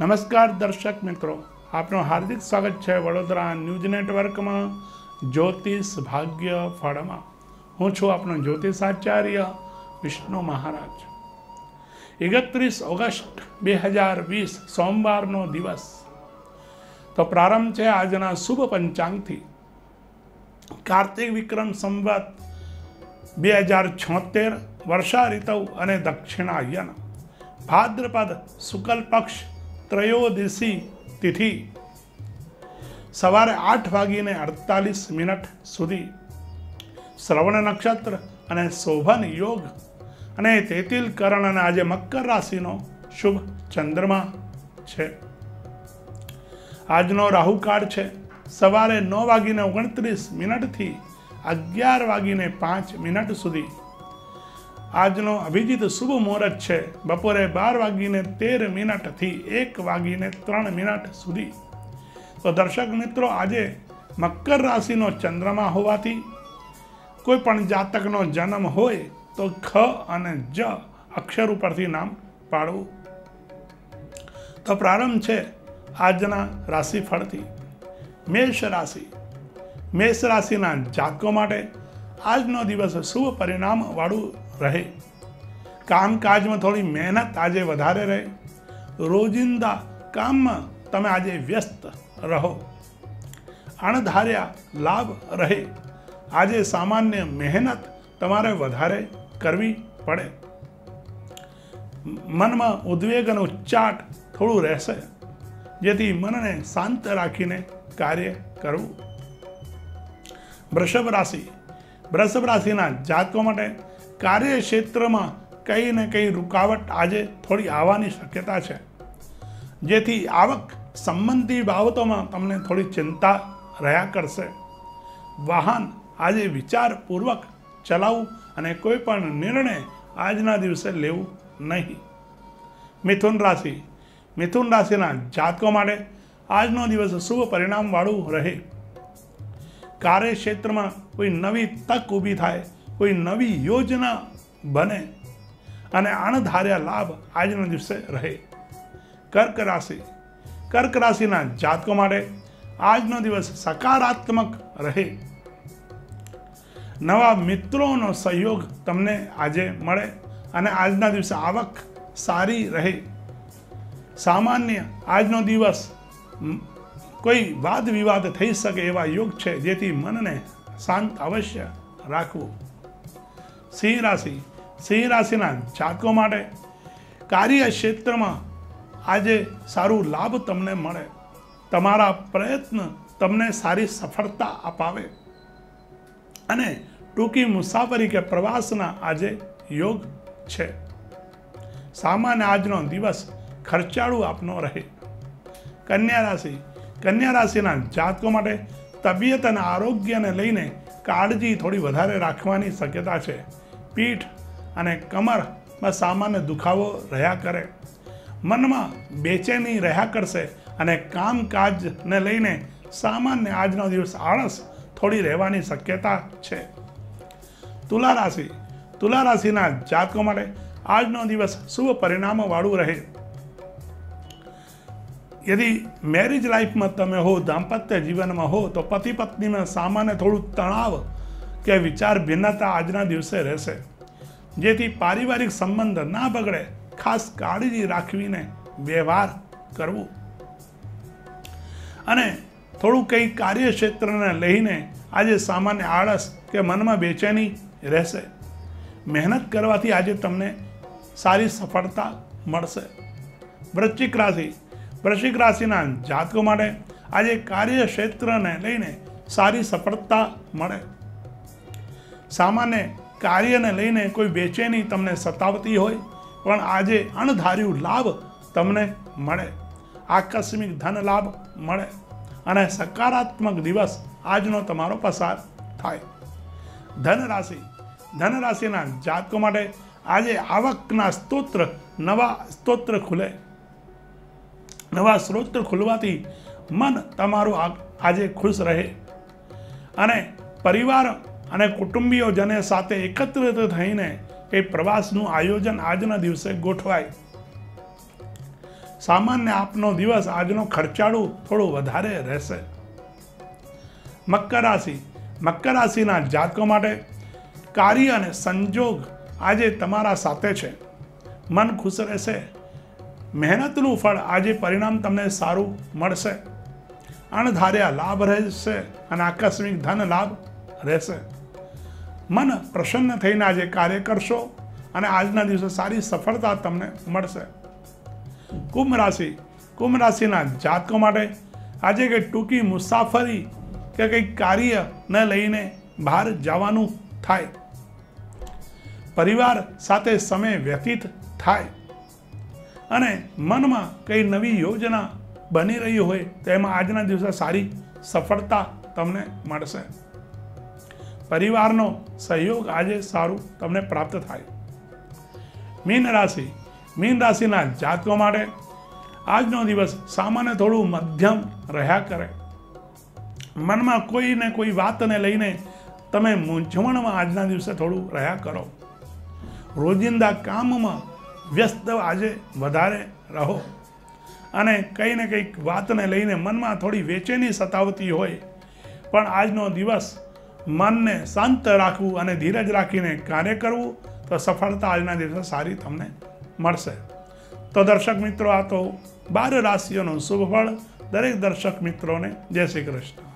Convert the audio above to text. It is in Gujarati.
નમસ્કાર દર્શક મિત્રો. આપનું હાર્દિક સ્વાગત છે વડોદરા ન્યૂઝ નેટવર્કમાં જ્યોતિષ ભાગ્ય ફળમાં. હું છું આપનો જ્યોતિષાચાર્ય વિષ્ણુ મહારાજ. એકત્રીસ ઓગસ્ટ બે હજાર વીસ સોમવારનો દિવસ. તો પ્રારંભ છે આજના શુભ પંચાંગથી. કાર્તિક વિક્રમ સંવત બે હજાર છોતેર વર્ષા ઋતુ અને દક્ષિણાયન. ભાદ્રપદ શુક્લ પક્ષ ત્રયોદશી તિથિ સવારે આઠ વાગીને અડતાલીસ મિનિટ સુધી શ્રવણ નક્ષત્ર અને શોભન યોગ અને તેતિલ કરણ અને આજે મકર રાશિનો શુભ ચંદ્રમા છે આજનો રાહુકાળ છે સવારે નવ વાગીને ઓગણત્રીસ મિનિટથી અગિયાર વાગીને પાંચ મિનિટ સુધી આજનો અભિજીત શુભ મુહૂર્ત છે. બપોરે બાર વાગીને તેર મિનિટથી એક વાગીને ત્રણ મિનિટ સુધી. તો દર્શક મિત્રો, આજે મકર રાશિનો ચંદ્રમા હોવાથી કોઈ પણ જાતકનો જન્મ હોય તો ખ અને જ અક્ષર ઉપરથી નામ પાડવું. તો પ્રારંભ છે આજના રાશિફળથી. મેષ રાશિ. મેષ રાશિના જાતકો માટે આજનો દિવસ શુભ પરિણામવાળું રહે. કામકાજમાં થોડી મહેનત આજે વધારે રહે. રોજિંદા કામમાં તમે આજે વ્યસ્ત રહો. અણધાર્યા લાભ રહે. આજે સામાન્ય મહેનત તમારે વધારે કરવી પડે. મનમાં ઉદ્વેગ અને ઉચ્ચાટ થોડું રહેશે, જેથી મનને શાંત રાખીને કાર્ય કરવું. વૃષભ રાશિ વૃષભ રાશિના જાતકો માટે કાર્યક્ષેત્રમાં કંઈ ને કંઈ રૂકાવટ આજે થોડી આવવાની શક્યતા છે. જેથી આવક સંબંધી બાબતોમાં તમને થોડી ચિંતા રહ્યા કરશે. વાહન આજે વિચારપૂર્વક ચલાવવું અને કોઈ પણ નિર્ણય આજના દિવસે લેવું નહીં. મિથુન રાશિ. મિથુન રાશિના જાતકો માટે આજનો દિવસ શુભ પરિણામવાળું રહે. કાર્યક્ષેત્રમાં કોઈ નવી તક ઊભી થાય, કોઈ નવી યોજના બને અને અણધાર્યા લાભ આજના દિવસે રહે. કર્ક રાશિ. કર્ક રાશિના જાતકો માટે આજનો દિવસ સકારાત્મક રહે. નવા મિત્રોનો સહયોગ તમને આજે મળે અને આજના દિવસે આવક સારી રહે. સામાન્ય આજનો દિવસ કોઈ વાદ વિવાદ થઈ શકે એવા યોગ છે જેથી મનને શાંત અવશ્ય રાખવું. સિંહ રાશિ. સિંહ રાશિના જાતકો માટે કાર્યક્ષેત્રમાં આજે સારું લાભ તમને મળે. તમારા પ્રયત્ન તમને સારી સફળતા અપાવે. અને ટૂંકી મુસાફરી કે પ્રવાસના આજે યોગ છે. સામાન્ય આજનો દિવસ ખર્ચાળું આપનો રહે. કન્યા રાશિ. કન્યા રાશિના જાતકો માટે તબિયત અને આરોગ્યને લઈને કાળજી થોડી વધારે રાખવાની શક્યતા છે. પીઠ અને કમરમાં સામાન્ય દુખાવો રહ્યા કરે. મનમાં બેચેની રહ્યા કરશે અને કામકાજને લઈને સામાન્ય આજનો દિવસ આળસ થોડી રહેવાની શક્યતા છે. તુલા રાશિ. તુલા રાશિના જાતકો માટે આજનો દિવસ શુભ પરિણામોવાળું રહે. યદિ મેરેજ લાઈફમાં તમે હો, દાંપત્ય જીવનમાં હો, તો પતિ પત્નીમાં સામાન્ય થોડું તણાવ કે વિચાર ભિન્નતા આજના દિવસે રહેશે. જેથી પારિવારિક સંબંધ ના બગડે, ખાસ કાળજી રાખવીને વ્યવહાર કરવું. અને થોડું કંઈ કાર્યક્ષેત્રને લઈને આજે સામાન્ય આળસ કે મનમાં બેચેની રહેશે. મહેનત કરવાથી આજે તમને સારી સફળતા મળશે. વૃશ્ચિક રાશિ વૃશ્ચિક રાશિના જાતકો માટે આજે કાર્યક્ષેત્રને લઈને સારી સફળતા મળે. સામાન્ય કાર્યને લઈને કોઈ બેચેની તમને સતાવતી હોય, પણ આજે અણધાર્યું લાભ તમને મળે. આકસ્મિક ધન લાભ મળે અને સકારાત્મક દિવસ આજનો તમારો પસાર થાય. ધન રાશિ ધન રાશિના જાતકો માટે આજે આવકના સ્તોત્ર, નવા સ્તોત્ર ખુલે. નવા સ્ત્રોત ખુલવાથી મન તમારું આજે ખુશ રહે. અને પરિવાર અને કુટુંબીઓજને સાથે એકત્રિત થઈને એ પ્રવાસનું આયોજન આજના દિવસે ગોઠવાય. સામાન્ય આપનો દિવસ આજનો ખર્ચાળું થોડું વધારે રહેશે. મકર રાશિ. મકર રાશિના જાતકો માટે કાર્ય અને સંજોગ આજે તમારા સાથે છે. મન ખુશ રહેશે. મહેનતનું ફળ આજે પરિણામ તમને સારું મળશે. અણધાર્યા લાભ રહેશે અને આકસ્મિક ધન લાભ રહેશે. મન પ્રસન્ન થઈને આજે કાર્ય કરશો અને આજના દિવસે સારી સફળતા તમને મળશે. કુંભ રાશિ, કુંભ રાશિના જાતકો માટે આજે કંઈક ટૂંકી મુસાફરી કે કંઈક કાર્યને લઈને બહાર જવાનું થાય. પરિવાર સાથે સમય વ્યતીત થાય. અને મનમાં કઈ નવી યોજના બની રહી હોય તો એમાં આજના દિવસે સારી સફળતા તમને મળશે. પરિવારનો સહયોગ આજે સારું તમને પ્રાપ્ત થાય. મીન રાશિ. મીન રાશિના જાતકો માટે આજનો દિવસ સામાન્ય થોડું મધ્યમ રહ્યા કરે. મનમાં કોઈને કોઈ વાતને લઈને તમે મૂંઝવણમાં આજના દિવસે થોડું રહ્યા કરો. રોજિંદા કામમાં વ્યસ્ત આજે વધારે રહો. અને કંઈ ને કંઈક વાતને લઈને મનમાં થોડી વેચેની સતાવતી હોય. પણ આજનો દિવસ મનને શાંત રાખવું અને ધીરજ રાખીને કાર્ય કરવું, તો સફળતા આજના દિવસે સારી તમને મળશે. તો દર્શક મિત્રો, આ તો બાર રાશિઓનું શુભ ફળ દરેક દર્શક મિત્રોને. જય શ્રી કૃષ્ણ.